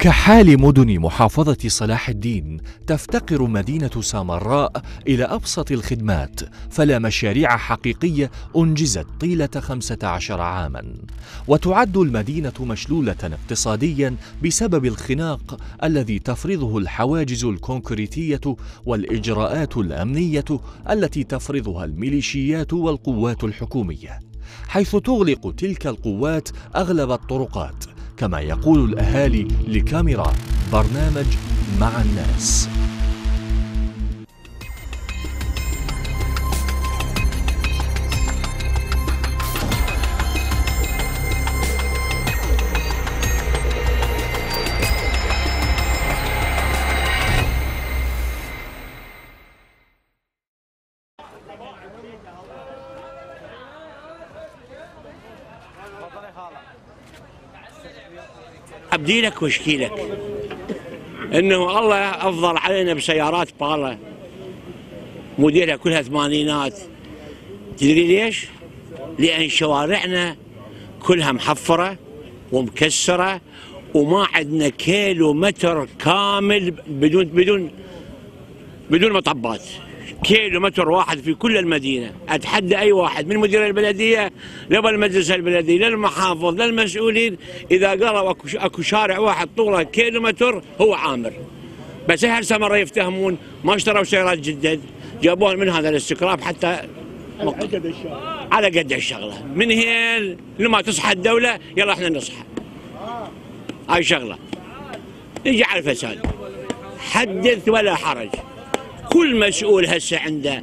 كحال مدن محافظة صلاح الدين تفتقر مدينة سامراء إلى أبسط الخدمات فلا مشاريع حقيقية أنجزت طيلة خمسة عشر عاما. وتعد المدينة مشلولة اقتصاديا بسبب الخناق الذي تفرضه الحواجز الكونكريتية والإجراءات الأمنية التي تفرضها الميليشيات والقوات الحكومية. حيث تغلق تلك القوات أغلب الطرقات كما يقول الأهالي لكاميرا. برنامج مع الناس. ابدي لك واشكي لك. إنه الله أفضل علينا بسيارات باله موديلها كلها ثمانينات. تدري ليش؟ لأن شوارعنا كلها محفرة ومكسرة وما عندنا كيلو متر كامل بدون بدون بدون مطبات. كيلو متر واحد في كل المدينة. أتحدى أي واحد من مدير البلدية لبا المجلس البلدي للمحافظ للمسؤولين إذا قالوا أكو, أكو شارع واحد طوله كيلو متر هو عامر. بس هسه مرة يفتهمون؟ ما اشتروا سيارات جدد. جابوها من هذا الاستقراب حتى على قد الشغلة. من هين لما تصحى الدولة يلا إحنا نصحى. هاي شغلة. نجي على الفساد. حدث ولا حرج. كل مسؤول هسه عنده.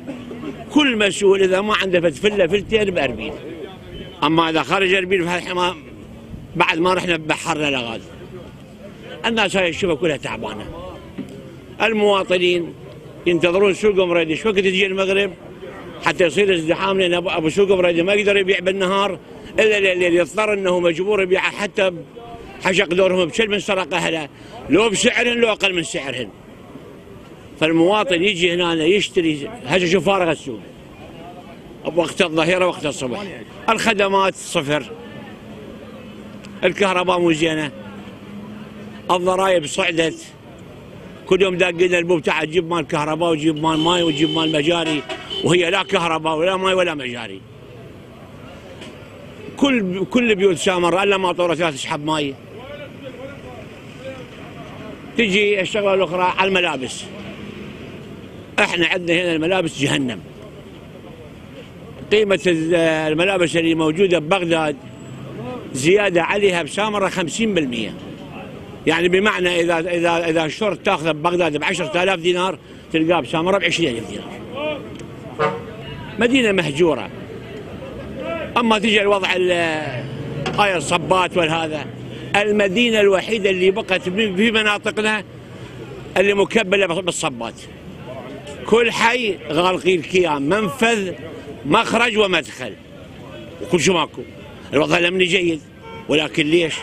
كل مسؤول إذا ما عنده فتفله فلتين بأربيل. أما إذا خرج أربيل ما بعد ما رحنا بحرنا الأغاز. الناس هاي الشبه كلها تعبانة. المواطنين ينتظرون سوقهم ريدي. شو وقت تجي المغرب؟ حتى يصير ازدحام لأن ابو سوقهم ريدي ما يقدر يبيع بالنهار إلا الليل يضطر إنه مجبور يبيع حتى حشق دورهم بشل من سرق أهله. لو بسعرهن لو أقل من سعرهن. فالمواطن يجي هنا يشتري هسه فارغ السوق. وقت الظهيرة وقت الصبح. الخدمات صفر. الكهرباء مو زينة. الضرائب صعدت. كل يوم داقين الباب تعال جيب مال كهرباء وجيب مال ماي وجيب مال مجاري. وهي لا كهرباء ولا ماي ولا مجاري. كل كل بيوت سامراء إلا ماطوره تسحب ماي. تجي الشغلة الأخرى على الملابس. إحنا عندنا هنا الملابس جهنم. قيمة الملابس اللي موجودة ببغداد زيادة عليها بسامرة 50% يعني بمعنى إذا إذا إذا الشرط تاخذه ببغداد ب 10000 دينار تلقاه بسامرة ب 20000 دينار. مدينة مهجورة. أما تجي الوضع هاي الصبات والهذا المدينة الوحيدة اللي بقت في مناطقنا اللي مكبلة بالصبات. كل حي غالقين كيان منفذ مخرج ومدخل. وكل شيء ماكو. الوضع الأمني جيد. ولكن ليش؟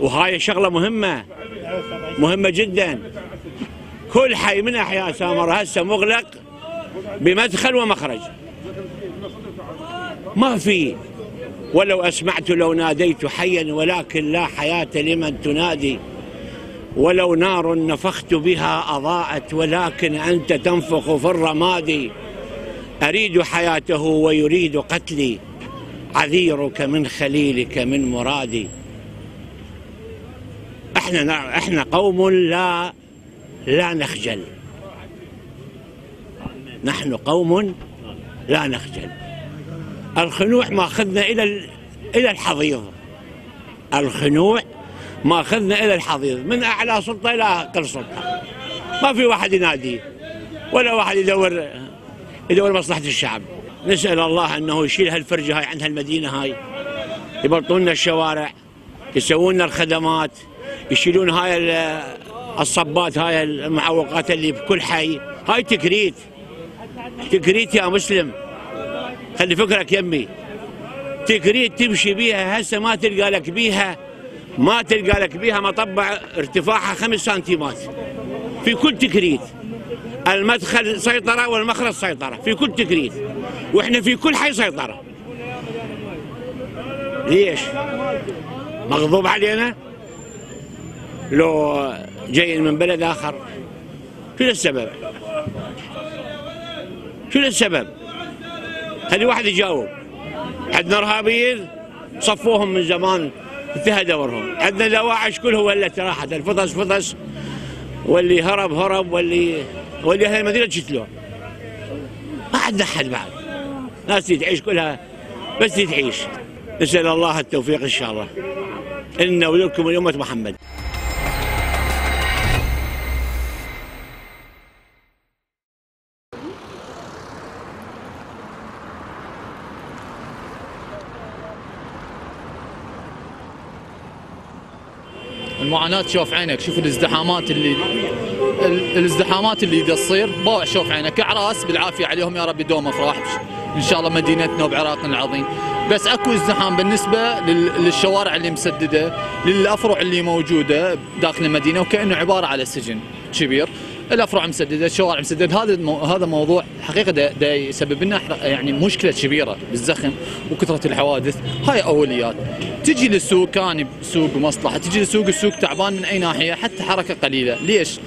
وهاي شغلة مهمة. مهمة جدا. كل حي من أحياء سامره هسه مغلق بمدخل ومخرج. ما في. ولو أسمعت لو ناديت حيا ولكن لا حياة لمن تنادي. ولو نار نفخت بها أضاءت ولكن أنت تنفخ في الرماد. أريد حياته ويريد قتلي. عذيرك من خليلك من مرادي إحنا إحنا قوم لا لا نخجل. نحن قوم لا نخجل. الخنوع ماخذنا إلى إلى الحضيض. الخنوع ما أخذنا إلى الحضيض. من أعلى سلطة إلى أقل سلطة. ما في واحد ينادي ولا واحد يدور يدور مصلحة الشعب. نسأل الله أنه يشيل هالفرجة هاي عند هالمدينة هاي. يبطلون الشوارع يسوون الخدمات يشيلون هاي الصبات هاي المعوقات اللي بكل حي. هاي تكريت. تكريت يا مسلم. خلي فكرك يمي. تكريت تمشي بيها هسه ما تلقى لك بيها. ما تلقى لك بها مطب ارتفاعها خمس سنتيمات في كل تكريت المدخل سيطرة والمخرج سيطرة في كل تكريت وإحنا في كل حي سيطرة ليش؟ مغضوب علينا؟ لو جايين من بلد آخر شنو السبب؟ شنو السبب؟ هذه واحد يجاوب عندنا ارهابيين صفوهم من زمان انتهى دورهم. عندنا دواعش كلهم ولت راحت الفطس فطس واللي هرب هرب واللي واللي أهل المدينة قتلوه ما عندنا أحد بعد. ناس تعيش كلها بس تعيش نسأل الله التوفيق إن شاء الله. إنا ولكم امه محمد. المعاناة شوف عينك شوف الازدحامات اللي ال- الازدحامات اللي تصير. بوع شوف عينك اعراس بالعافية عليهم يا رب يدوم أفراح. إن شاء الله مدينتنا وبعراقنا العظيم. بس أكو ازدحام بالنسبة لل- للشوارع اللي مسددة للأفرع اللي موجودة داخل المدينة وكأنه عبارة على سجن. كبير. الافرع مسددة، الشوارع مسددة، هذا المو... هذا موضوع حقيقة دا, دا يسبب لنا يعني مشكلة كبيرة بالزخم وكثرة الحوادث، هاي أوليات. تجي للسوق كان سوق مصلحه، تجي للسوق السوق تعبان من أي ناحية حتى حركة قليلة، ليش؟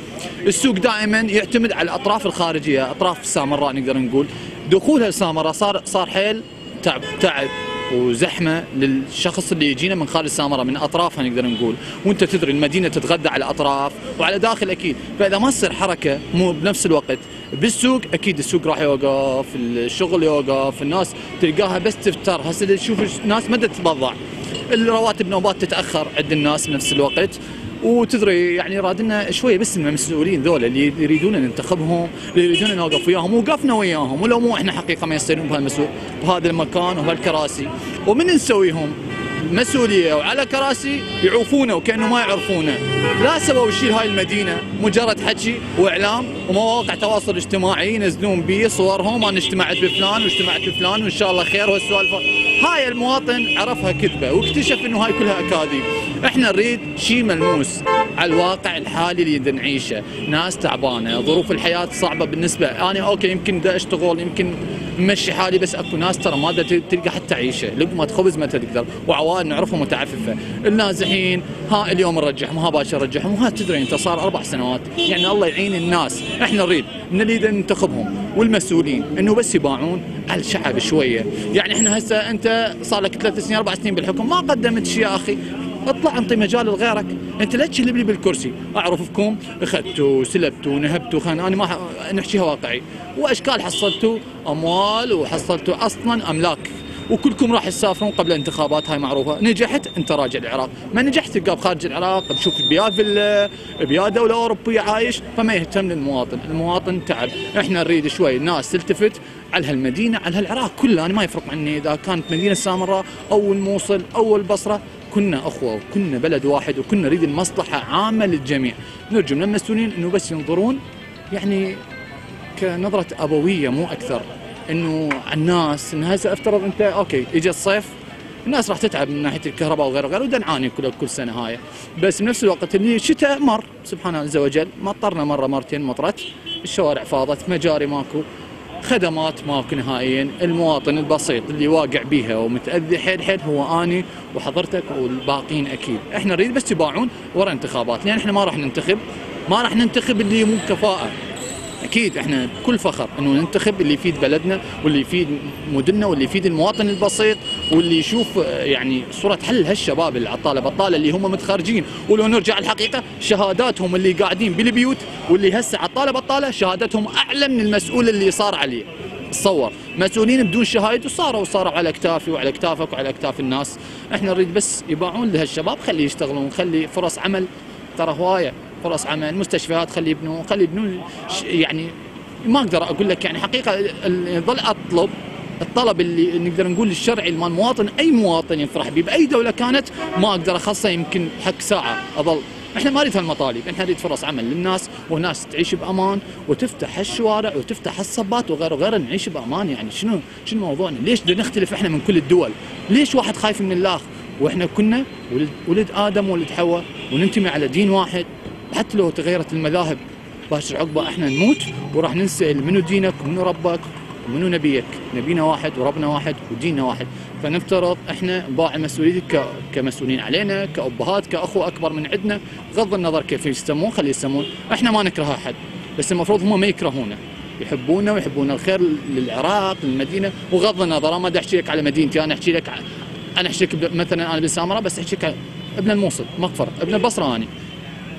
السوق دائما يعتمد على الأطراف الخارجية، أطراف السامراء نقدر نقول، دخولها السامراء صار صار حيل تعب تعب. وزحمة للشخص اللي يجينا من خارج السامره من اطرافها نقدر نقول. وأنت تدري المدينة تتغذى على الاطراف وعلى داخل أكيد. فإذا ما تصير حركة مو بنفس الوقت بالسوق أكيد السوق راح يوقف الشغل يوقف الناس تلقاها بس تفتر. هسه تشوف الناس ما تتبضع. الرواتب نوبات تتأخر عند الناس بنفس الوقت. وتدري يعني رادنا شوية بس من المسؤولين ذولا اللي يريدون ننتخبهم اللي يريدون نوقف وياهم وقفنا وياهم ولو مو إحنا حقيقة ما يصيرون بهذا المكان وبهالكراسي. ومن نسويهم؟ مسؤولية وعلى كراسي يعوفونا وكأنه ما يعرفونا لا سبوا شيء هاي المدينة مجرد حكي وإعلام ومواقع تواصل اجتماعي ينزلون بي صورهم أنا اجتمعت بفلان واجتمعت بفلان وإن شاء الله خير والسوالف هاي المواطن عرفها كذبة واكتشف إنه هاي كلها أكاذيب. إحنا نريد شيء ملموس. على الواقع الحالي اللي نعيشه. ناس تعبانة ظروف الحياة صعبة بالنسبة. أنا أوكي يمكن دا أشتغل يمكن ممشي حالي بس أكو ناس ترى ما تلقى حتى عيشة. لقمه خبز ما تقدر وعوائل نعرفها متعففة. النازحين ها اليوم نرجعهم ها باكر نرجعهم وها تدري أنت صار أربع سنوات. يعني الله يعين الناس. إحنا نريد نريد ننتخبهم. والمسؤولين إنه بس يباعون على الشعب شوية. يعني إحنا هسه أنت صار لك ثلاث سنين أربع سنين بالحكم ما قدمت شيء يا أخي. اطلع انطي مجال لغيرك. انت لا تشلب لي بالكرسي. اعرفكم اخذتوا سلبتوا نهبتوا خان أنا ما نحكيها واقعي. واشكال حصلتوا اموال وحصلتوا أصلا املاك. وكلكم راح تسافرون قبل الانتخابات هاي معروفة. نجحت انت راجع العراق. ما نجحت تلقى بخارج العراق تشوف بيا فيلا بيا دولة أوروبية عايش. فما يهتم للمواطن. المواطن تعب. إحنا نريد شوي الناس تلتفت على هالمدينة على هالعراق كله أنا ما يفرق عني إذا كانت مدينة السامراء أو الموصل أو البصره كنا أخوة وكنا بلد واحد وكنا نريد المصلحة عامة للجميع. نرجو من المسؤولين إنه بس ينظرون يعني كنظرة أبوية مو أكثر. إنه على الناس انه هسه افترض أنت أوكي اجى الصيف الناس راح تتعب من ناحية الكهرباء وغيره وغيره ودا نعاني كل كل سنة هاي. بس بنفس الوقت اللي الشتاء مر سبحان الله عز وجل مطرنا مرة مرتين مطرت الشوارع فاضت مجاري ماكو. خدمات ماكو نهائيا. المواطن البسيط اللي واقع بيها ومتأذي حيل حيل هو آني وحضرتك والباقيين أكيد. إحنا نريد بس يباعون ورا انتخابات. لأن إحنا ما راح ننتخب. ما راح ننتخب اللي مو كفاءة. أكيد إحنا بكل فخر إنه ننتخب اللي يفيد بلدنا واللي يفيد مدننا واللي يفيد المواطن البسيط واللي يشوف يعني صورة حل هالشباب العطالة بطالة اللي هم متخرجين ولو نرجع الحقيقة شهاداتهم اللي قاعدين بالبيوت واللي هسه عطالة بطالة شهادتهم أعلى من المسؤول اللي صار عليه. تصور مسؤولين بدون شهايد وصاروا وصاروا على اكتافي وعلى اكتافك وعلى اكتاف الناس. إحنا نريد بس يباعون لهالشباب خلي يشتغلون خلي فرص عمل. ترى هواية. فرص عمل مستشفيات خلي يبنوا خلي يبنون يعني ما أقدر أقول لك يعني حقيقة ظل أطلب الطلب اللي نقدر نقول الشرعي مال المواطن أي مواطن يفرح به بأي دولة كانت ما أقدر أخصصه يمكن حق ساعة أظل. إحنا ما نريد هالمطالب إحنا نريد فرص عمل للناس وناس تعيش بأمان وتفتح الشوارع وتفتح الصبات وغيره وغيره نعيش بأمان. يعني شنو شنو موضوعنا؟ ليش نختلف إحنا من كل الدول؟ ليش واحد خايف من الأخ؟ وإحنا كنا ولد, ولد آدم وولد حواء وننتمي على دين واحد. حتى لو تغيرت المذاهب باشر عقبة إحنا نموت وراح نسال منو دينك ومنو ربك منو نبيك. نبينا واحد وربنا واحد وديننا واحد. فنفترض إحنا نضاعي مسؤوليتك كمسؤولين علينا كأبهات كاخوه أكبر من عندنا. بغض النظر كيف يسمون خلي يسمون إحنا ما نكره أحد بس المفروض هم ما يكرهونا. يحبونا ويحبون الخير للعراق للمدينة. وغض النظر ما أحكي لك على مدينتي أنا أحكي لك أنا أحكي لك مثلا أنا بالسامره بس أحكي لك ابن الموصل مغفر ابن البصره اني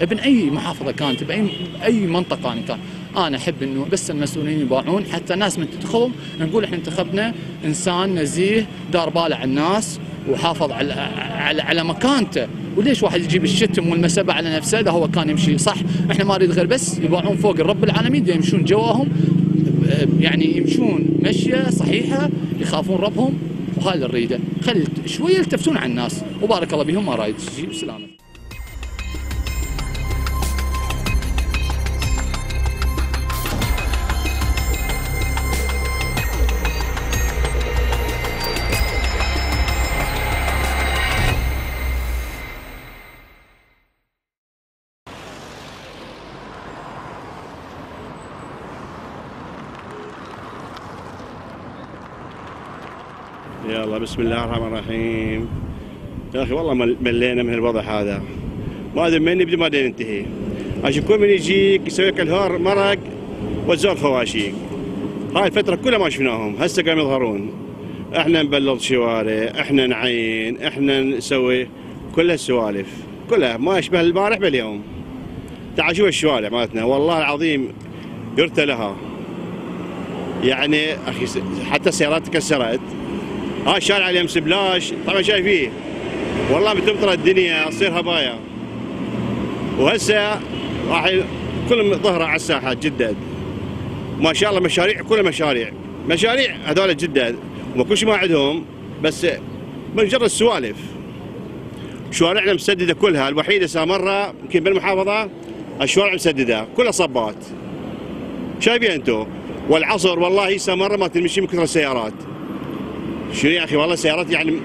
ابن أي محافظة كانت بأي أي منطقة أنا كان. أنا أحب إنه بس المسؤولين يباعون حتى الناس من تنتخبهم نقول إحنا انتخبنا إنسان نزيه دار باله على الناس وحافظ على على, على مكانته. وليش واحد يجيب الشتم والمسبة على نفسه؟ إذا هو كان يمشي صح إحنا ما نريد غير بس يباعون فوق الرب العالمين يمشون جواهم يعني يمشون مشية صحيحة يخافون ربهم وهذا اللي نريده. خلي شوية يلتفتون على الناس. وبارك الله بهم ما رايد سلامة. يلا بسم الله الرحمن الرحيم. يا أخي والله ملينا من الوضع هذا. ما أدري من نبدا ما ننتهي عشان كل من يجيك يسوي لك الهور مرق وزور خواشيك. هاي الفترة كلها ما شفناهم. هسه قام يظهرون. إحنا نبلط شوارع إحنا نعين إحنا نسوي كل السوالف كلها ما يشبه البارح باليوم. تعال شوف الشوارع مالتنا. والله العظيم يرثى لها. يعني أخي حتى السيارات تكسرت ها الشارع اللي يمس بلاش طبعا شايفيه والله بتمطر الدنيا تصير هبايا. وهسه راح كل ظهره على الساحات جدد ما شاء الله مشاريع كلها مشاريع. مشاريع هذول جدد وما كل شيء ما عندهم بس مجرد سوالف. شوارعنا مسددة كلها. الوحيدة سامرة يمكن بالمحافظة الشوارع مسددة. كلها صبات. شايفين أنتم والعصر والله سامرة ما تمشي من كثر السيارات. شنو يا أخي والله سيارات يعني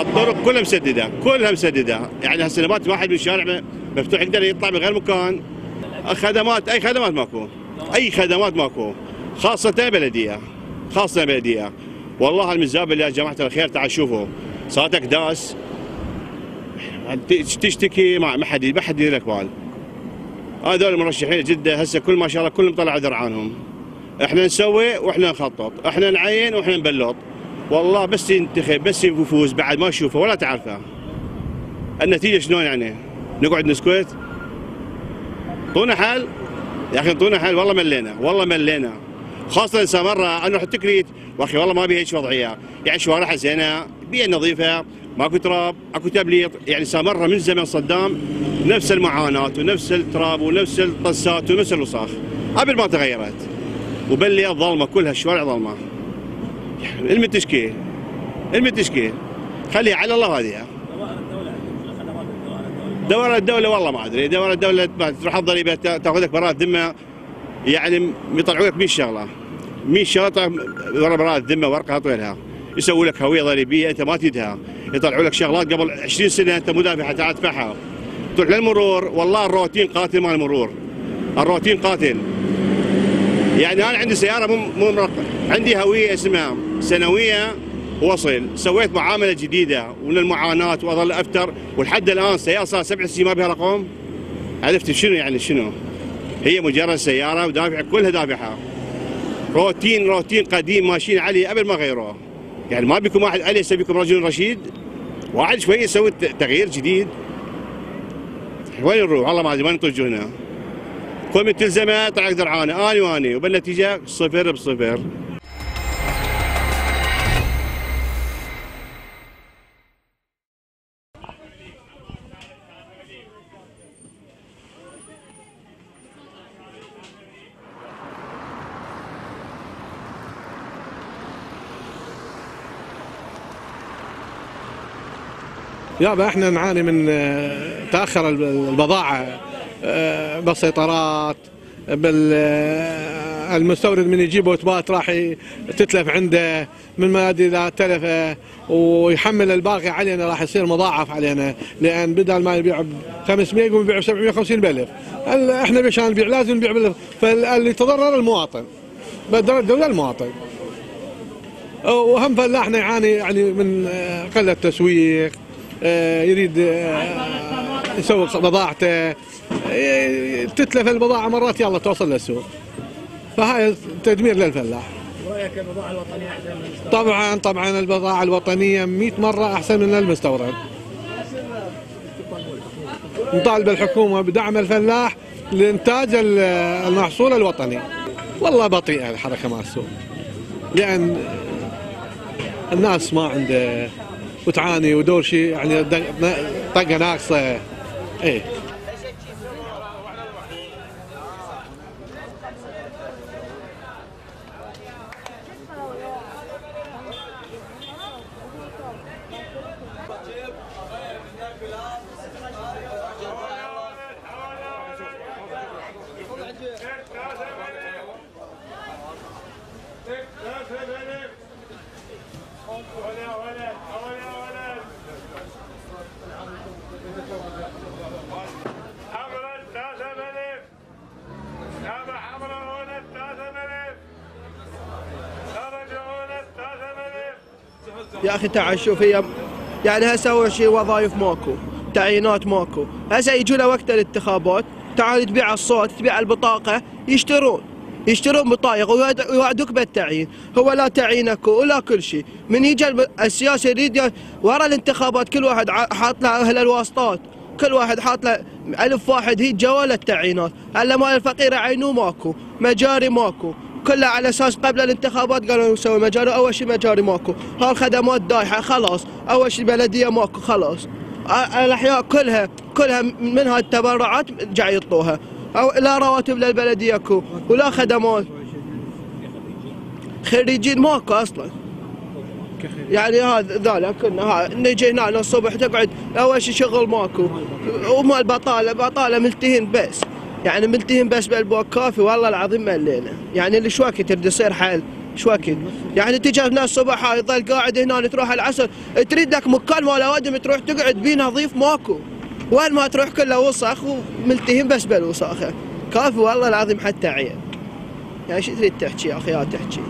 الطرق كلها مسددة كلها مسددة. يعني هالسنوات واحد من الشارع مفتوح يقدر يطلع من غير مكان. خدمات أي خدمات ماكو. أي خدمات ماكو. خاصة بلدية خاصة بلدية. والله المزابل يا جماعة الخير تعال شوفوا. صارت اكداس تشتكي ما حد ما حد يدير لك بال هذول المرشحين جدة هسه كل ما شاء الله كلهم طلع درعانهم إحنا نسوي وإحنا نخطط. إحنا نعين وإحنا نبلط والله بس ينتخب بس يفوز بعد ما اشوفه ولا تعرفه. النتيجة شلون يعني؟ نقعد نسكت؟ طونا حل يا أخي طونا حل والله ملينا والله ملينا. خاصة سامره انه تكريت واخي والله ما أبي هيك وضعية. يعني شوارعها زينه بيئة نظيفة ماكو تراب أكو تبليط. يعني سامره من زمن صدام نفس المعاناة ونفس التراب ونفس الطسات ونفس الوساخ. قبل ما تغيرت. وبلي ظلمه كلها الشوارع ظلمة. علم تشكي علم تشكي خليها على الله هذه دور الدولة والله ما أدري دور الدولة تروح الضريبة تاخذ لك براءة ذمة يعني يطلعوا لك 100 شغلة. 100 شغلة ورا براءة ذمة ورقة طويلها يسووا لك هوية ضريبية أنت ما تريدها يطلعوا لك شغلات قبل 20 سنة أنت مدافع حتى تدفعها تروح للمرور والله الروتين قاتل مال المرور. الروتين قاتل. يعني أنا عندي سيارة مو عندي هوية اسمها سنوية وصل. سويت معاملة جديدة ومن المعاناة واظل افتر ولحد الآن سيارة صار سبع سنين ما بها رقم. عرفت شنو يعني شنو؟ هي مجرد سيارة ودافع كلها دافعها. روتين روتين قديم ماشيين عليه قبل ما غيروه. يعني ما بيكون واحد عليه يسوي بكم رجل رشيد؟ واحد شوي يسوي تغيير جديد. وين نروح؟ والله ما أدري وين نطج هنا؟ كل من تلزمه طلع درعانه آني وآني. وبالنتيجة صفر بصفر. يابا إحنا نعاني من آه، تأخر البضاعة آه، بالسيطرات بالمستورد آه، من يجيب وتبات راح تتلف عنده من ما إذا تلف ويحمل الباقي علينا راح يصير مضاعف علينا لأن بدل ما يبيع ب 500 يقوم يبيع ب 750 بلف إحنا عشان نبيع لازم نبيع بلف فاللي تضرر المواطن. الدولة المواطن. وهم فلاحنا يعاني يعني من قلة تسويق يريد آه، يسوق بضاعته. آه، تتلف البضاعة مرات يلا توصل للسوق. فهاي تدمير للفلاح. طبعا طبعا البضاعة الوطنية 100 مرة أحسن من المستورد. نطالب الحكومة بدعم الفلاح لإنتاج ال- المحصول الوطني. والله بطيئة الحركة مع السوق. لأن الناس ما عنده وتعاني ودور شيء يعني طقه ناقصه حمرا يا أخي تعال شوف هي يعني هسه أول شيء وظائف ماكو تعيينات ماكو. هسه يجونا وقت الانتخابات تعال تبيع الصوت تبيع البطاقة يشترون. يشترون بطايق ويوعد- ويوعدوك بالتعيين. هو لا تعيين أكو ولا كل شيء من يجي السياسي يريد ورا الانتخابات كل واحد حاط له أهل الواسطات. كل واحد حاط له ألف واحد هي جوا التعيينات. هلا مال الفقير عينوه ماكو مجاري ماكو. كلها على أساس قبل الانتخابات قالوا نسوي مجاري اول شيء مجاري ماكو. هالخدمات دايحة خلاص. أول شيء بلدية ماكو خلاص. الأحياء كلها كلها من هاي التبرعات جاي يعطوها أو لا رواتب للبلدية اكو ولا خدمات. خريجين ماكو أصلا. يعني هذا ذولا كنا نجي هنا الصبح تقعد أول شيء شغل ماكو. وما البطاله بطالة ملتهين بس. يعني ملتهين بس بالبوك كافي والله العظيم ملينا يعني اللي شو وقت يصير حل شو يعني تجي هنا الصبح هاي يظل قاعد هنا تروح العصر تريد لك مكان مال أوادم تروح تقعد بيه نظيف ماكو. وين ما تروح كله وسخ وملتهين بس بالوساخة. كافي والله العظيم حتى عين. يعني شو تريد تحكي يا أخي؟ يا تحكي.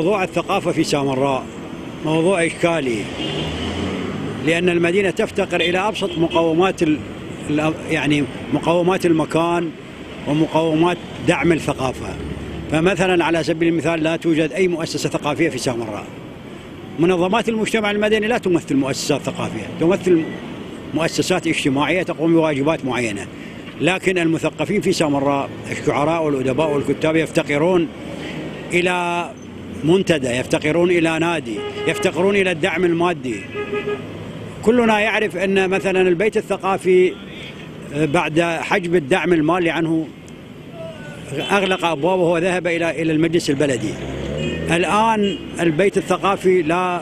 موضوع الثقافة في سامراء موضوع إشكالي. لأن المدينة تفتقر إلى أبسط مقومات يعني مقومات المكان ومقومات دعم الثقافة. فمثلا على سبيل المثال لا توجد أي مؤسسة ثقافية في سامراء. منظمات المجتمع المدني لا تمثل مؤسسات ثقافية تمثل مؤسسات اجتماعية تقوم بواجبات معينة. لكن المثقفين في سامراء الشعراء والأدباء والكتاب يفتقرون إلى منتدى يفتقرون إلى نادي يفتقرون إلى الدعم المادي. كلنا يعرف أن مثلا البيت الثقافي آه، بعد حجب الدعم المالي عنه أغلق أبوابه وذهب إلى إلى المجلس البلدي. الآن البيت الثقافي لا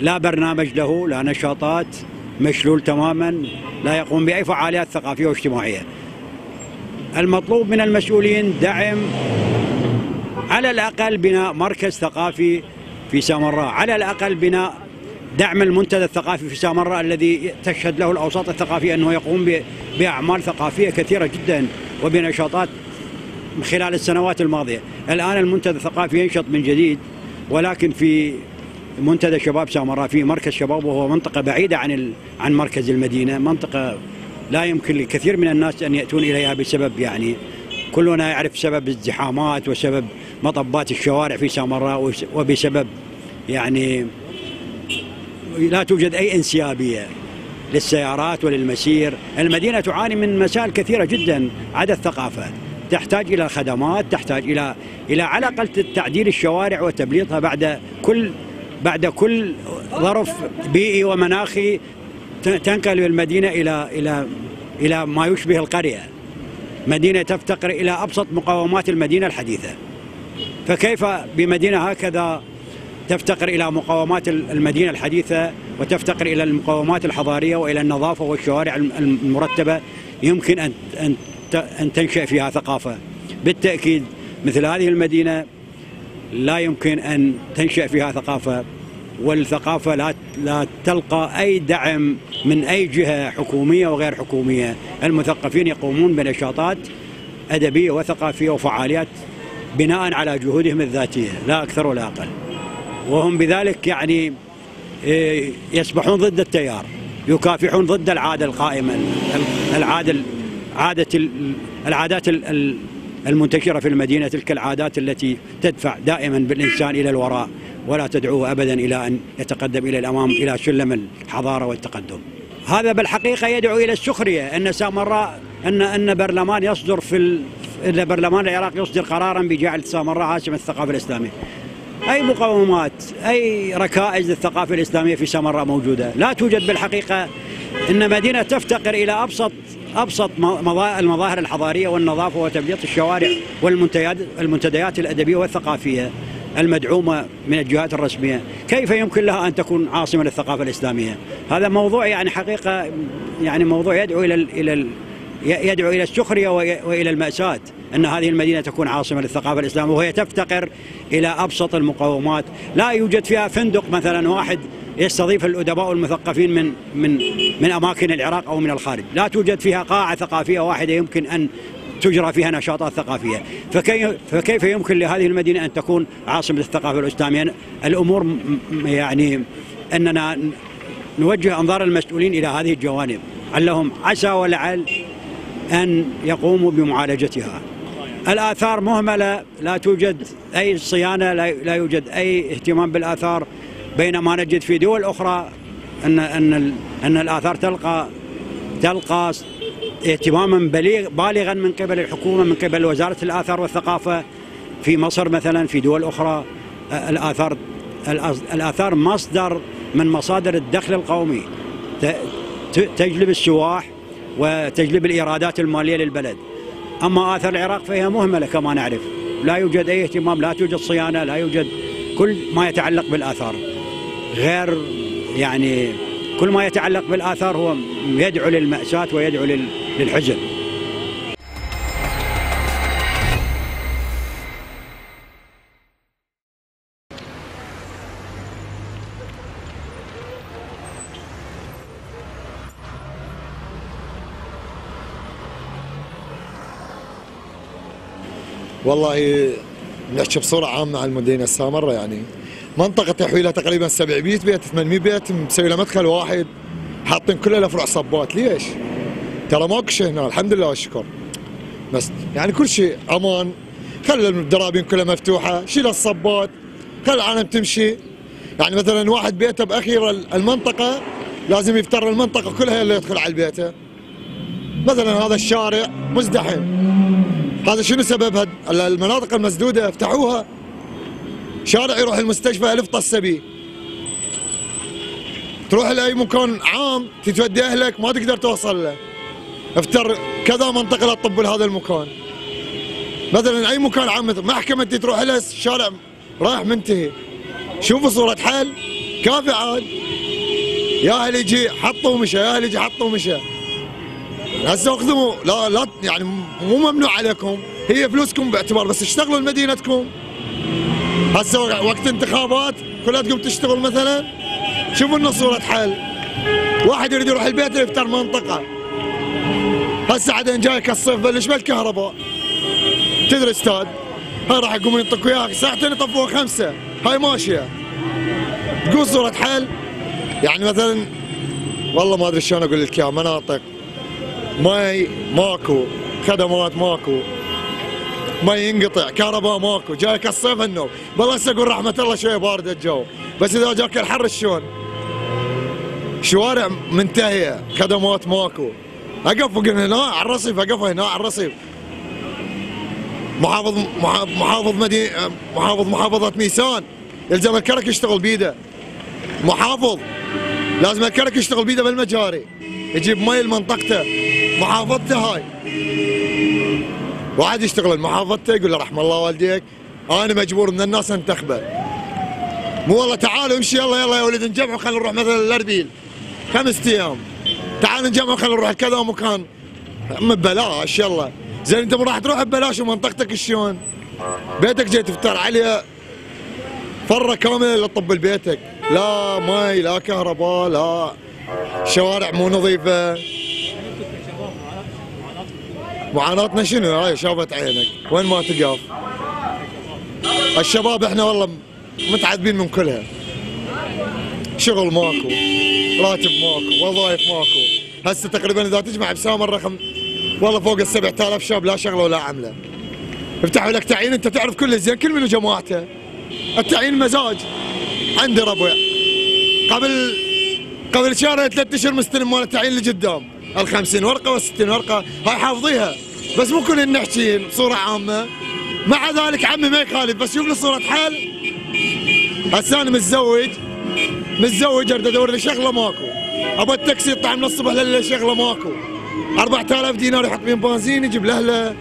لا برنامج له لا نشاطات مشلول تماما لا يقوم بأي فعاليات ثقافية واجتماعية. المطلوب من المسؤولين دعم على الأقل بناء مركز ثقافي في سامراء على الأقل بناء دعم المنتدى الثقافي في سامراء الذي تشهد له الأوساط الثقافية أنه يقوم بأعمال ثقافية كثيرة جدا وبنشاطات خلال السنوات الماضية. الآن المنتدى الثقافي ينشط من جديد ولكن في منتدى شباب سامراء في مركز شباب وهو منطقة بعيدة عن عن مركز المدينة منطقة لا يمكن لكثير من الناس أن يأتون إليها بسبب يعني كلنا يعرف سبب الزحامات وسبب مطبات الشوارع في سامراء وبسبب يعني لا توجد أي انسيابية للسيارات وللمسير. المدينة تعاني من مسائل كثيرة جدا عدا الثقافة تحتاج إلى خدمات تحتاج إلى إلى على الأقل تعديل الشوارع وتبليطها بعد كل بعد كل ظرف بيئي ومناخي تنقل المدينة إلى إلى إلى ما يشبه القرية. مدينة تفتقر إلى أبسط مقومات المدينة الحديثة. فكيف بمدينة هكذا تفتقر إلى مقومات المدينة الحديثة وتفتقر إلى المقومات الحضارية وإلى النظافة والشوارع المرتبة؟ يمكن أن أن أن تنشأ فيها ثقافة. بالتأكيد مثل هذه المدينة لا يمكن أن تنشأ فيها ثقافة والثقافة لا لا تلقى أي دعم من أي جهة حكومية وغير حكومية. المثقفين يقومون بنشاطات أدبية وثقافية وفعاليات بناء على جهودهم الذاتية لا أكثر ولا أقل. وهم بذلك يعني إيه، يسبحون ضد التيار يكافحون ضد العادة القائمة العادة عادة العادات المنتشرة في المدينة تلك العادات التي تدفع دائما بالإنسان إلى الوراء. ولا تدعوه أبدا إلى أن يتقدم إلى الأمام إلى سلم الحضارة والتقدم. هذا بالحقيقة يدعو إلى السخرية أن سامراء أن أن برلمان يصدر في ال... أن برلمان العراق يصدر قرارا بجعل سامراء عاصمة الثقافة الإسلامية أي مقومات أي ركائز للثقافة الإسلامية في سامراء موجودة. لا توجد بالحقيقة إن مدينة تفتقر إلى أبسط أبسط المظاهر الحضارية والنظافة وتبييض الشوارع والمنتديات المنتديات الأدبية والثقافية. المدعومة من الجهات الرسمية، كيف يمكن لها أن تكون عاصمة للثقافة الإسلامية؟ هذا موضوع يعني حقيقة يعني موضوع يدعو إلى إلى يدعو إلى السخرية وإلى المأساة أن هذه المدينة تكون عاصمة للثقافة الاسلاميه وهي تفتقر إلى أبسط المقومات، لا يوجد فيها فندق مثلا واحد يستضيف الأدباء والمثقفين من من من أماكن العراق أو من الخارج، لا توجد فيها قاعة ثقافية واحدة يمكن أن تجرى فيها نشاطات ثقافية، فكيف فكيف يمكن لهذه المدينة أن تكون عاصمة الثقافة الإسلامية؟ الأمور يعني أننا نوجه أنظار المسؤولين إلى هذه الجوانب، علهم عسى ولعل أن يقوموا بمعالجتها. الآثار مهملة لا توجد أي صيانة لا يوجد أي اهتمام بالآثار بينما نجد في دول أخرى ان أن أن الآثار تلقى تلقى اهتماما بليغ بالغا من قبل الحكومة من قبل وزارة الآثار والثقافة في مصر مثلا في دول أخرى الاثار الآثار مصدر من مصادر الدخل القومي. تجلب السواح وتجلب الإيرادات المالية للبلد. أما آثار العراق فهي مهملة كما نعرف. لا يوجد أي اهتمام لا توجد صيانة لا يوجد كل ما يتعلق بالآثار. غير يعني كل ما يتعلق بالآثار هو يدعو للمأساة ويدعو للحزن والله نحكي بصورة عامة عن المدينة السامرة يعني منطقة تحويلها تقريبا 700 بيت 800 بيت مسوي له مدخل واحد حاطين كله الأفرع صبات ليش؟ ترى ماكو شيء هنا الحمد لله والشكر. بس يعني كل شيء أمان. خلي الدرابين كلها مفتوحة شيل الصبات خلي العالم تمشي. يعني مثلا واحد بيته بأخير المنطقة لازم يفتر المنطقة كلها اللي يدخل على بيته مثلا هذا الشارع مزدحم. هذا شنو سبب المناطق المسدودة افتحوها شارع يروح المستشفى ألف طسة بيه تروح لأي مكان عام تتودي أهلك ما تقدر توصل له. افتر كذا منطقة للطب لهذا المكان. مثلا أي مكان عام محكمة تروح لها الشارع رايح منتهي. شوفوا صورة حل كافي عاد. يا أهل يجي حطوا ومشى يا أهل يجي حطوا ومشى هسه اخذوا لا لا يعني مو ممنوع عليكم. هي فلوسكم باعتبار بس اشتغلوا لمدينتكم. هسه وقت انتخابات كلها تقوم تشتغل مثلا. شوفوا لنا صورة حل واحد يريد يروح البيت يفتر منطقة. هسه عاد جايك الصيف بلش بالكهرباء. تدري أستاذ؟ هاي راح يقومون ينطقوا اياك ساعتين يطفوها خمسة. هاي ماشية. تقول صورة حل يعني مثلا والله ما أدري شلون أقول لك إياها مناطق. ماي ماكو خدمات ماكو. ما ينقطع كهرباء ماكو. جايك الصيف النوم. بالله هسه أقول؟ رحمة الله شوية بارد الجو. بس إذا جاك الحر شلون؟ شوارع منتهية خدمات ماكو. أقف هنا على الرصيف أقف هنا على الرصيف. محافظ محافظ مدينة محافظ محافظة ميسان. يلزم الكرك يشتغل بيده. محافظ. لازم الكرك يشتغل بيده بالمجاري. يجيب مي لمنطقته. محافظته هاي. وعاد يشتغل محافظته يقول له رحم الله والديك أنا مجبور من الناس انتخبه. مو والله تعالوا امشي يلا يلا يا ولد نجمعوا خلينا نروح مثلا الأربيل. خمس أيام. تعالوا نجمعوا خلينا نروح كذا مكان. ببلاش يلا. زين أنت راح تروح ببلاش ومنطقتك شلون؟ بيتك جاي تفتر عليه فرة كاملة لطب بيتك لا ماي لا كهرباء لا. شوارع مو نظيفة. معاناتنا شنو؟ هاي شافت عينك. وين ما تقف. الشباب إحنا والله متعذبين من كلها. شغل ماكو. راتب ماكو وظائف ماكو. هسه تقريبا إذا تجمع بسامر رقم والله فوق ال 7000 شاب لا شغلة ولا عملة. افتحوا لك تعيين أنت تعرف كل زين كل من جماعته. التعيين مزاج. عندي ربع. قبل قبل شهرين ثلاث أشهر مستلم مال التعيين اللي قدام ال 50 ورقة وال 60 ورقة. هاي حافظيها. بس مو كل نحكي بصورة عامة. مع ذلك عمي ما يخالف بس شوف لي صورة حل هسه أنا متزوج. متزوج أريد أدور لي شغله ماكو. ابى التاكسي يطلع من الصبح لليل شغله ماكو. 4000 دينار يحط بين بنزين يجيب لاهله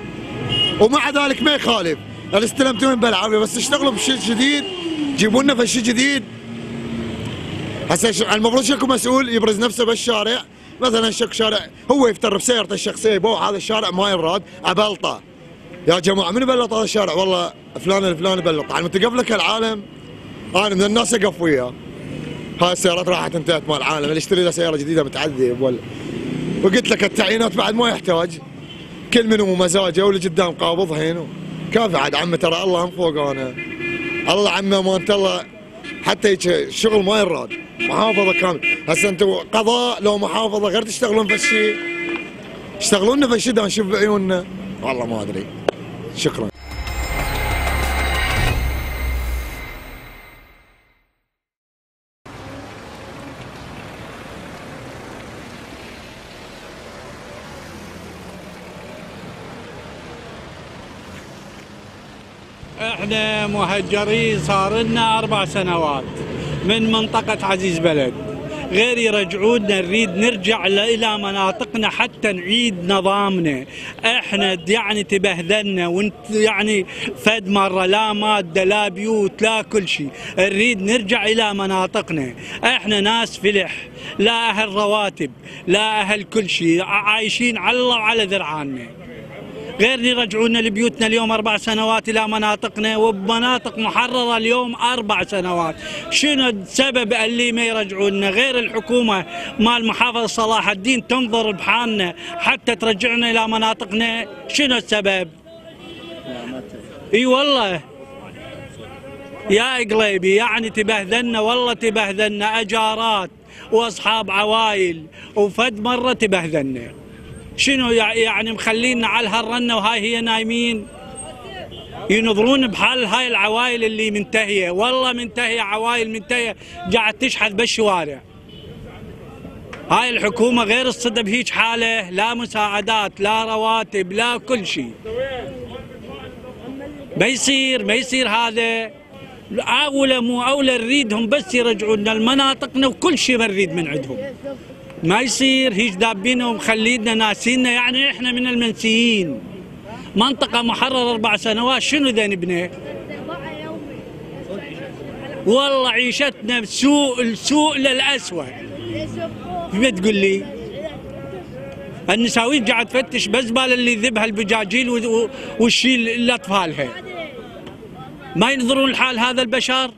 ومع ذلك ما يخالف. أنا استلمت من بالعافيه بس اشتغلوا بشيء جديد. جيبوا لنا في شيء جديد. هسه المفروض شكو مسؤول يبرز نفسه بالشارع. مثلا شك شارع هو يفتر بسيارته الشخصيه يبوع هذا الشارع ما ينراد أبلطة. يا جماعة من بلط هذا الشارع؟ والله فلان الفلاني بلط على لك العالم أنا من الناس أقف وياه. هاي السيارات راحت انتهت مال العالم. اللي يشتري له سيارة جديدة متعذب ولا وقلت لك التعيينات بعد ما يحتاج. كل منهم مزاجه واللي قدام قابضهن كافي عاد عمي ترى الله من فوق أنا الله عمي ما انت الله حتى هيك الشغل ما يراد. محافظة كامل. هسه أنتم قضاء لو محافظة غير تشتغلون في الشيء اشتغلونا في الشيء نشوف بعيوننا. والله ما أدري. شكرا. إحنا مهجرين صار لنا أربع سنوات من منطقة عزيز بلد. غير يرجعونا نريد نرجع إلى مناطقنا حتى نعيد نظامنا. إحنا يعني تبهذلنا وانت يعني فد مرة لا مادة لا بيوت لا كل شيء. نريد نرجع إلى مناطقنا. إحنا ناس فلح لا أهل رواتب لا أهل كل شيء عايشين على الله وعلى ذرعاننا. غير يرجعونا لبيوتنا اليوم أربع سنوات إلى مناطقنا وبمناطق محررة اليوم أربع سنوات، شنو السبب اللي ما يرجعونا؟ غير الحكومة مال محافظة صلاح الدين تنظر بحالنا حتى ترجعنا إلى مناطقنا، شنو السبب؟ إي والله. يا قليبي يعني تبهذلنا والله تبهذلنا أجارات وأصحاب عوايل وفد مرة تبهذلنا. شنو يع- يعني مخلينا على هالرنة وهاي هي نايمين؟ ينظرون بحال هاي العوائل اللي منتهية. والله منتهية عوائل منتهية. قاعد تشحذ بالشوارع. هاي الحكومة غير الصدى بهيج حالة. لا مساعدات لا رواتب لا كل شيء. ما يصير ما يصير هذا. أولى مو أولى نريدهم بس يرجعونا لمناطقنا وكل شيء بنريد من عندهم. ما يصير هيج دابينا ومخلينا ناسينا يعني إحنا من المنسيين منطقة محررة أربع سنوات شنو ذا نبني؟ والله عيشتنا سوء السوء للأسوأ ما تقول لي؟ النساويت قاعد تفتش بزبال اللي ذبها البجاجيل و- والشيل لأطفالها ما ينظرون لحال هذا البشر؟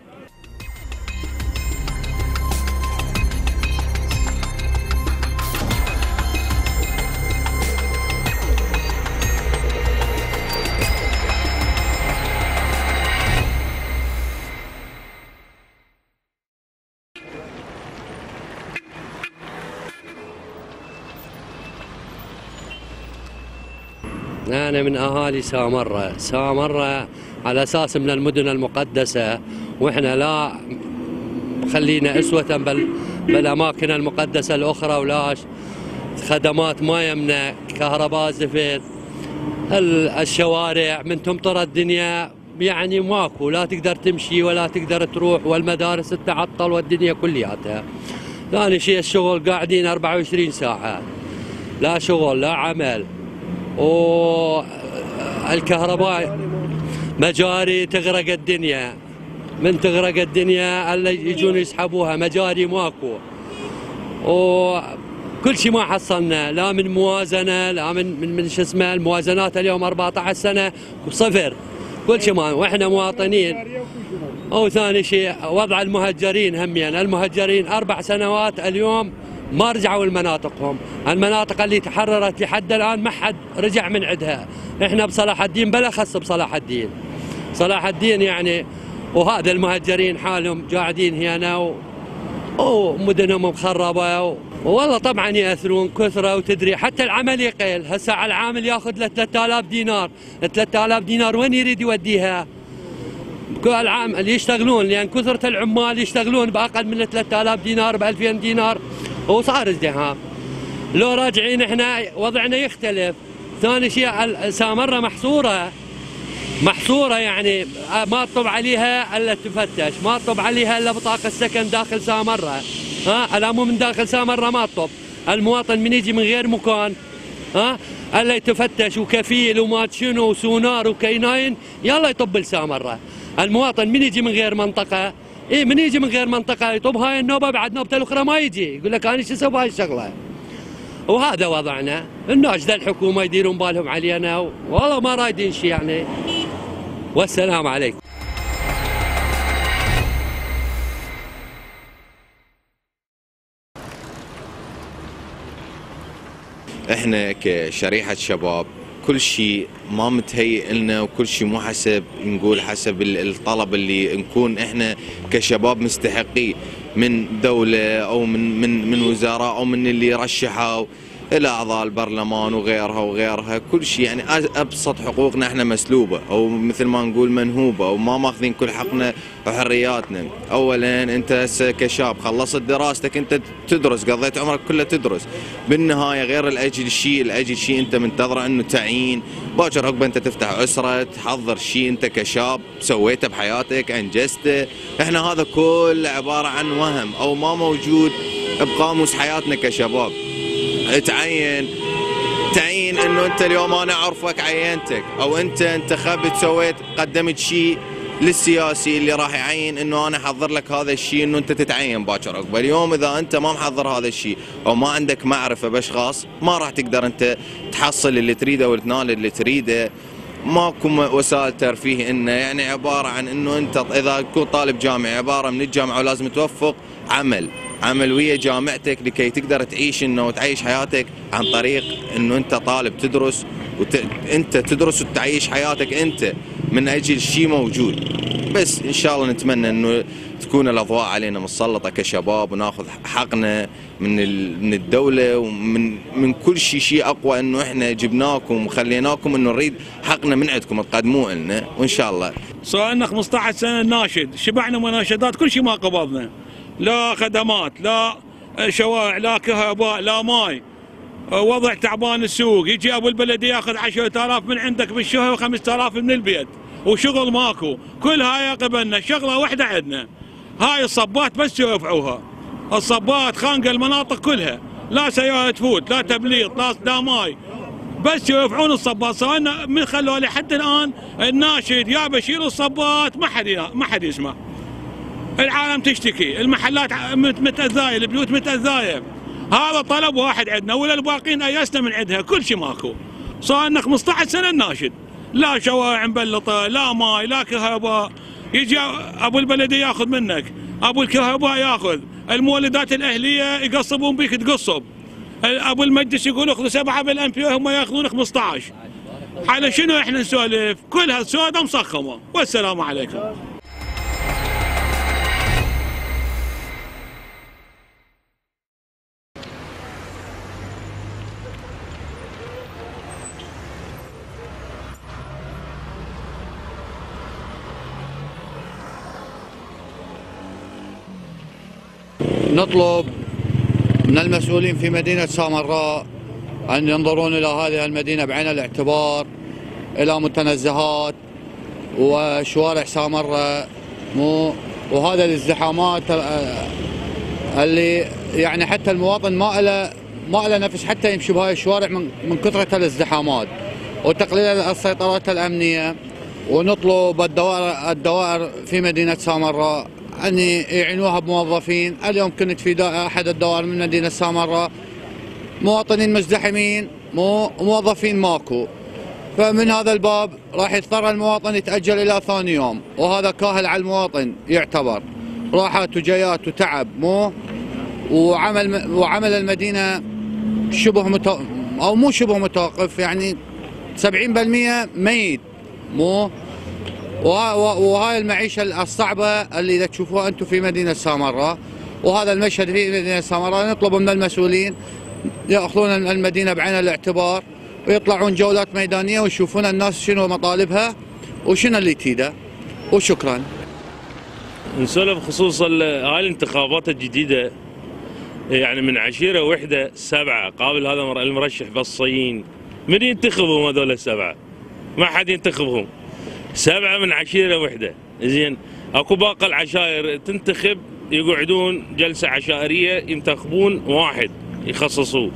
أنا من أهالي سامرة. سامرة على أساس من المدن المقدسة. وإحنا لا خلينا أسوة بال بالأماكن المقدسة الأخرى ولا خدمات ما يمنع. كهرباء زفت ال- الشوارع. من تمطر الدنيا. يعني ماكو. لا تقدر تمشي ولا تقدر تروح. والمدارس تتعطل والدنيا كلياتها. ثاني شيء الشغل قاعدين 24 ساعة. لا شغل لا عمل. و الكهرباء. مجاري تغرق الدنيا. من تغرق الدنيا الا يجون يسحبوها؟ مجاري ماكو. وكل شيء ما حصلنا. لا من موازنة لا من من, من شو اسمه الموازنات اليوم 14 سنة صفر كل شيء ما وإحنا مواطنين. وثاني شيء وضع المهجرين همين المهجرين أربع سنوات اليوم ما رجعوا لمناطقهم المناطق اللي تحررت لحد الآن ما حد رجع من عندها. إحنا بصلاح الدين بلا خص بصلاح الدين. صلاح الدين يعني وهذا المهجرين حالهم قاعدين هنا. ومدنهم مخربة و... والله طبعا يأثرون كثرة وتدري. حتى العمل يقل. هسه العامل ياخذ له 3000 دينار. 3000 دينار وين يريد يوديها؟ العام اللي يشتغلون لأن كثرة العمال يشتغلون بأقل من 3000 دينار ب 2000 دينار. وصار ازدحام لو راجعين إحنا وضعنا يختلف. ثاني شيء سامرة محصورة. محصورة يعني ما تطب عليها إلا تفتش. ما تطب عليها إلا بطاقة السكن داخل سامرة. ها؟ الامو من داخل سامرة ما تطب. المواطن من يجي من غير مكان. ها؟ إلا يتفتش وكفيل وما شنو وسونار وكيناين يلا يطب لسامرة. المواطن من يجي من غير منطقة. اي من يجي من غير منطقة؟ يطب هاي النوبة بعد نوبته الأخرى ما يجي. يقول لك أنا شو أسوي هاي الشغلة؟ وهذا وضعنا. الناس ذا الحكومة يديرون بالهم علينا والله ما رايدين شيء يعني. والسلام عليكم. إحنا كشريحة شباب كل شيء ما متهيئ لنا وكل شيء مو حسب نقول حسب الطلب اللي نكون إحنا كشباب مستحقيه من دولة أو من من من وزراء أو من اللي رشحوا. إلى أعضاء البرلمان وغيرها وغيرها. كل شيء يعني أبسط حقوقنا إحنا مسلوبة أو مثل ما نقول منهوبة وما ماخذين كل حقنا وحرياتنا. اولا أنت هسه كشاب خلصت دراستك أنت تدرس قضيت عمرك كله تدرس. بالنهاية غير الأجل شيء الأجل شيء أنت منتظره أنه تعيين باكر عقبه أنت تفتح أسرة تحضر شيء أنت كشاب سويته بحياتك أنجزته. إحنا هذا كله عبارة عن وهم أو ما موجود بقاموس حياتنا كشباب. تعين. تعيين إنه أنت اليوم أنا أعرفك عينتك أو أنت انتخبت سويت قدمت شيء للسياسي اللي راح يعين إنه أنا أحضر لك هذا الشيء إنه أنت تتعين باكر عقبه اليوم إذا أنت ما محضر هذا الشيء أو ما عندك معرفة بأشخاص ما راح تقدر أنت تحصل اللي تريده وتنال اللي تريده. ماكو وسائل ترفيه إنه يعني عبارة عن إنه أنت إذا تكون طالب جامعي عبارة من الجامعة ولازم توفق عمل. عمل ويا جامعتك لكي تقدر تعيش إنه وتعيش حياتك عن طريق إنه أنت طالب تدرس وت... أنت تدرس وتعيش حياتك أنت من أجل شيء موجود بس إن شاء الله نتمنى إنه تكون الأضواء علينا مسلطه كشباب وناخذ حقنا من من الدولة ومن من كل شيء شيء أقوى إنه إحنا جبناكم وخليناكم إنه نريد حقنا من عندكم تقدموه لنا وإن شاء الله. صار لنا 15 سنة ناشد، شبعنا مناشدات كل شيء ما قبضنا. لا خدمات لا شوارع لا كهرباء لا ماي. وضع تعبان السوق يجي أبو البلدية يأخذ 10000 من عندك بالشهر و5000 من البيت. وشغل ماكو. كل هاي قبلنا شغلة واحدة عندنا. هاي الصبات بس يرفعوها. الصبات خانقه المناطق كلها. لا سيارة تفوت لا تبليط لا لا ماي. بس يرفعون الصبات. صار من خلوا لحد الآن نناشد يابا شيلوا الصبات ما حد ما حد يسمع. العالم تشتكي المحلات متأذاية البيوت متأذاية. هذا طلب واحد عندنا ولا الباقيين أيسنا من عندها كل شيء ماكو. صار لنا 15 سنة ناشد. لا شوارع مبلطه لا ماي لا كهرباء. يجي أبو البلديه ياخذ منك أبو الكهرباء ياخذ. المولدات الأهلية يقصبون بيك تقصب. أبو المجلس يقول اخذوا سبعة بالامبير هم ياخذون 15 على شنو إحنا نسولف؟ كل هالسوده مصخمة. والسلام عليكم. نطلب من المسؤولين في مدينة سامراء أن ينظرون إلى هذه المدينة بعين الاعتبار إلى متنزهات وشوارع سامراء. مو وهذا الازدحامات اللي يعني حتى المواطن ما له ما له نفس حتى يمشي بهاي الشوارع من من كثرة الازدحامات وتقليل السيطرات الأمنية. ونطلب الدوائر الدوائر في مدينة سامراء. ان يعينوها بموظفين اليوم كنت في أحد الدوائر من مدينة سامراء مواطنين مزدحمين مو موظفين ماكو. فمن هذا الباب راح يضطر المواطن يتأجل إلى ثاني يوم وهذا كاهل على المواطن يعتبر. راحات وجيات وتعب مو؟ وعمل وعمل المدينة شبه متو أو مو شبه متوقف يعني 70% ميت مو؟ وهاي المعيشة الصعبة اللي إذا تشوفوها أنتم في مدينة سامراء وهذا المشهد في مدينة سامراء نطلب من المسؤولين يأخذون المدينة بعين الاعتبار ويطلعون جولات ميدانية ويشوفون الناس شنو مطالبها وشنو اللي تريده وشكرا. نسولف خصوص هاي الانتخابات الجديدة يعني من عشيرة وحدة سبعة قابل هذا المرشح بالصين من ينتخبهم هذول السبعة؟ ما حد ينتخبهم سبعة من عشيرة وحدة. زين. أكو باقي العشائر تنتخب يقعدون جلسة عشائرية ينتخبون واحد يخصصوه.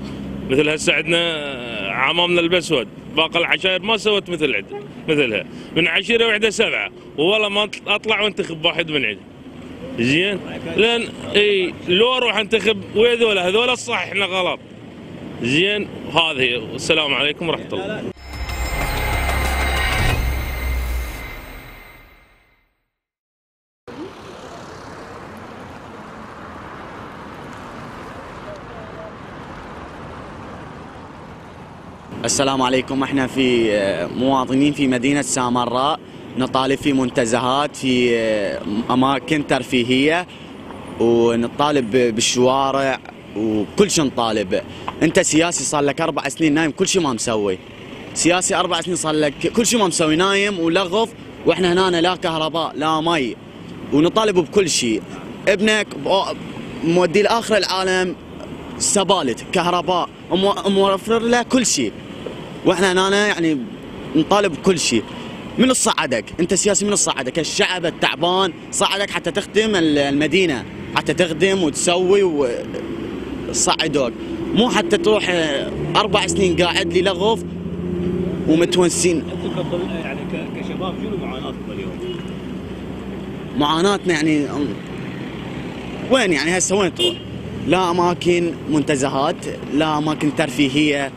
مثل هسه عندنا عمامنا البسود. باقي العشائر ما سوت مثل عد مثلها. من عشيرة وحدة سبعة. والله ما أطلع وانتخب واحد من عندي. زين. لأن إي لو أروح أنتخب وهذول هذول الصح إحنا غلط. زين. هذه. والسلام عليكم ورحمة الله. السلام عليكم. إحنا في آه، مواطنين في مدينة سامراء. نطالب في منتزهات في آه، أماكن ترفيهية ونطالب بالشوارع وكل شيء نطالب. انت سياسي صار لك أربع سنين نايم كل شيء ما مسوي. سياسي أربع سنين صار لك كل شيء ما مسوي نايم ولغف وإحنا هنا لا كهرباء لا مي. ونطالب بكل شيء ابنك مودي لآخر العالم سبالت كهرباء موفر له كل شيء وإحنا هنا يعني نطالب بكل شيء. من صعدك؟ انت سياسي من صعدك؟ الشعب التعبان صعدك حتى تخدم المدينة حتى تخدم وتسوي وصعدوك مو حتى تروح أربع سنين قاعد لي لغف ومتونسين. يعني كشباب شنو معاناتكم اليوم؟ معاناتنا يعني وين يعني هسه وين تروح؟ لا أماكن منتزهات لا أماكن ترفيهية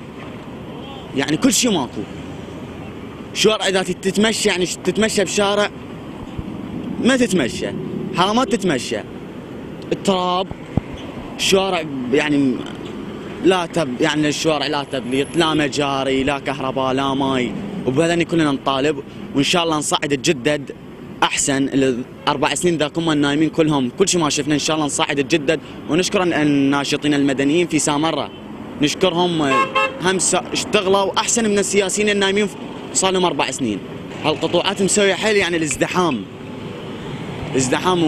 يعني كل شيء ماكو. شوارع إذا تتمشى يعني تتمشى بشارع ما تتمشى. حرامات تتمشى. التراب شوارع يعني لا تب يعني الشوارع لا تبليط لا مجاري لا كهرباء لا ماي. وبهذني كلنا نطالب وإن شاء الله نصعد تجدد أحسن الاربع سنين ذاك هم النايمين كلهم. كل شيء ما شفنا إن شاء الله نصعد تجدد ونشكر الناشطين المدنيين في سامرة. نشكرهم. هم اشتغلوا أحسن من السياسيين النايمين صار لهم أربع سنين. هالقطوعات مسوية حيل يعني الازدحام. ازدحام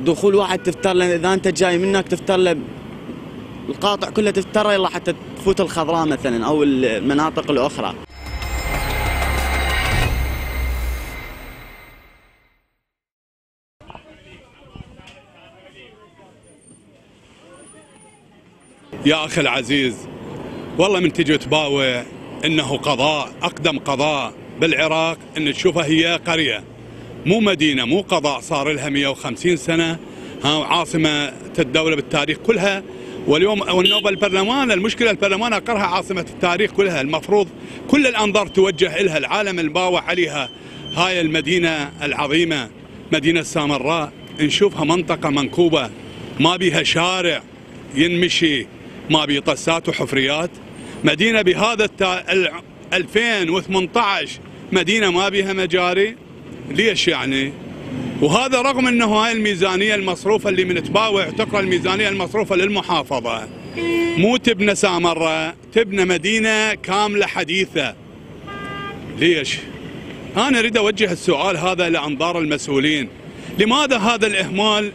ودخول واحد تفتر له إذا أنت جاي منك تفتر له القاطع كله تفتر يلا حتى تفوت الخضراء مثلا أو المناطق الأخرى. يا أخي العزيز والله من تجي تباوع إنه قضاء أقدم قضاء بالعراق إن تشوفها هي قرية. مو مدينة مو قضاء صار لها 150 سنة. ها عاصمة الدولة بالتاريخ كلها. واليوم والنوبة البرلمان المشكلة البرلمان أقرها عاصمة التاريخ كلها. المفروض كل الأنظار توجه لها العالم الباوع عليها. هاي المدينة العظيمة مدينة سامراء. نشوفها منطقة منكوبة ما بيها شارع ينمشي ما بي طسات وحفريات. مدينة بهذا التا... 2018 مدينة ما بها مجاري. ليش يعني؟ وهذا رغم إنه هاي الميزانية المصروفة اللي من تباوع تقرا الميزانية المصروفة للمحافظة. مو تبنى سامرة تبنى مدينة كاملة حديثة. ليش؟ أنا أريد أوجه السؤال هذا لأنظار المسؤولين. لماذا هذا الإهمال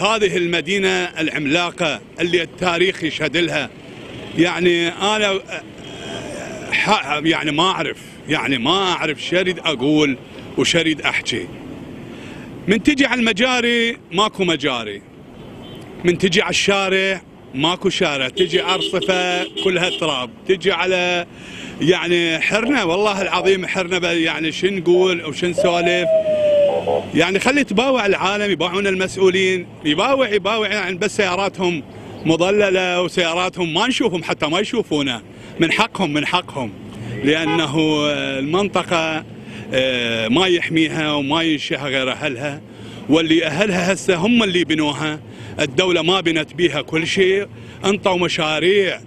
هذه المدينة العملاقة اللي التاريخ يشهد لها؟ يعني أنا يعني ما أعرف يعني ما أعرف شريد أقول وشريد أحكي. من تجي على المجاري ماكو مجاري. من تجي على الشارع ماكو شارع. تجي ارصفه كلها تراب. تجي على يعني حرنا والله العظيم حرنا يعني شو نقول وشو نسولف. يعني خلي تباوع العالم يباوعون المسؤولين يباوع يباوع يعني بس سياراتهم. مضللة وسياراتهم ما نشوفهم حتى ما يشوفونا من حقهم من حقهم. لأنه المنطقة آه، ما يحميها وما ينشئها غير أهلها. واللي أهلها هسه هم اللي بنوها. الدولة ما بنت بيها كل شيء. انطوا مشاريع.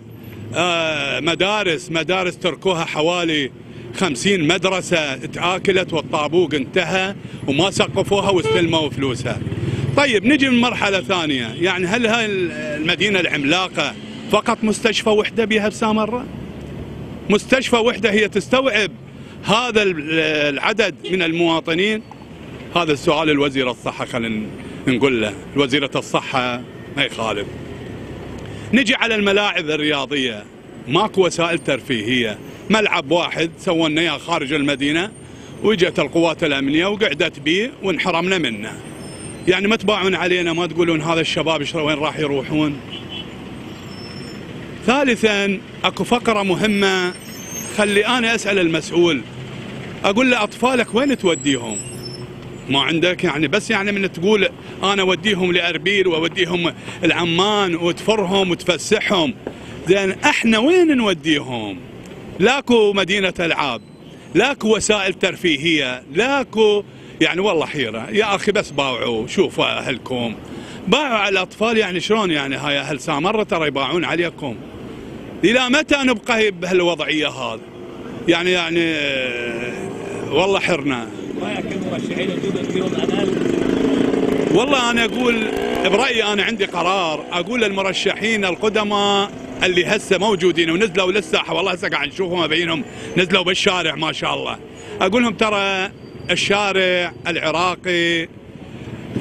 آه، مدارس. مدارس تركوها حوالي خمسين مدرسة اتآكلت والطابوق انتهى وما سقفوها واستلموا فلوسها. طيب نجي من مرحلة ثانية. يعني هل هاي المدينة العملاقة فقط مستشفى وحدة بها بسامرة مستشفى وحدة هي تستوعب هذا العدد من المواطنين؟ هذا السؤال الوزير الصحة خلينا نقول له. وزيرة الصحة ما يخالف نجي على الملاعب الرياضية. ماكو وسائل ترفيهية. ملعب واحد سوينا اياه خارج المدينة وجت القوات الأمنية وقعدت به وانحرمنا منه. يعني ما تباعون علينا ما تقولون هذا الشباب وين راح يروحون. ثالثا أكو فقرة مهمة خلي أنا أسأل المسؤول. أقول له أطفالك وين توديهم؟ ما عندك يعني بس يعني من تقول أنا أوديهم لأربيل وأوديهم العمان وتفرهم وتفسحهم. زين إحنا وين نوديهم؟ لاكو مدينة ألعاب لاكو وسائل ترفيهية لاكو يعني والله حيرة. يا أخي بس باوعوا شوفوا أهلكم. باعوا على الأطفال يعني شلون يعني هاي أهل سامره ترى يباعون عليكم. إلى متى نبقى بهالوضعية هذه؟ يعني يعني والله حرنا. والله أنا أقول برأيي أنا عندي قرار. أقول للمرشحين القدماء اللي هسه موجودين ونزلوا للساحة والله هسه قاعد نشوفهم أبينهم. نزلوا بالشارع ما شاء الله. أقول لهم ترى الشارع العراقي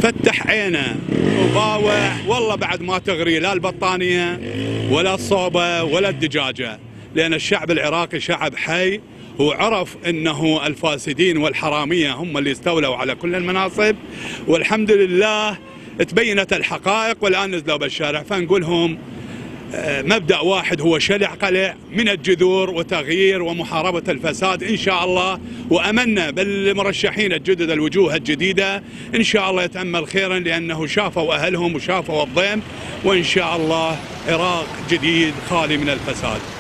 فتح عينه. وباوع والله بعد ما تغري لا البطانية ولا الصوبة ولا الدجاجة لأن الشعب العراقي شعب حي وعرف إنه الفاسدين والحرامية هم اللي استولوا على كل المناصب. والحمد لله تبينت الحقائق والآن نزلوا بالشارع. فنقولهم مبدأ واحد هو شلع قلع من الجذور وتغيير ومحاربة الفساد. إن شاء الله وأمنا بالمرشحين الجدد الوجوه الجديدة. إن شاء الله يتأمل خيرا لأنه شافوا أهلهم وشافوا الضيم. وإن شاء الله عراق جديد خالي من الفساد.